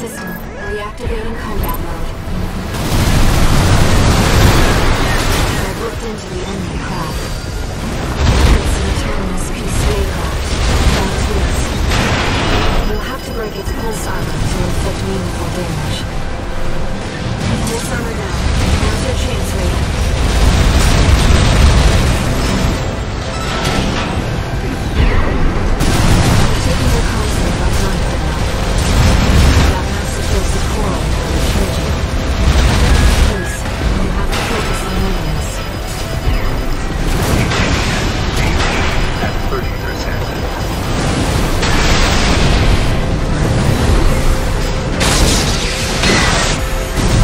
system. Reactivating combat mode. I've looked into the enemy craft. It's an autonomous PCA craft. Balteus. You'll have to break its pulse armor to inflict meaningful damage. 30%.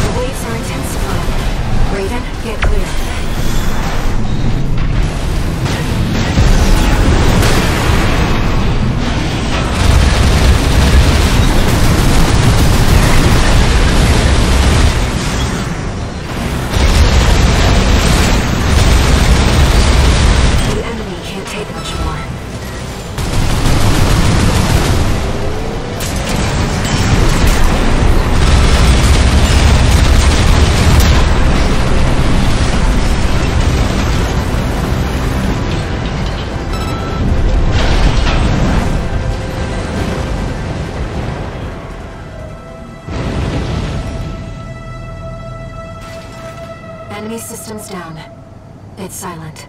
The waves are intensifying. Raiden, get clear. Enemy systems down. It's silent.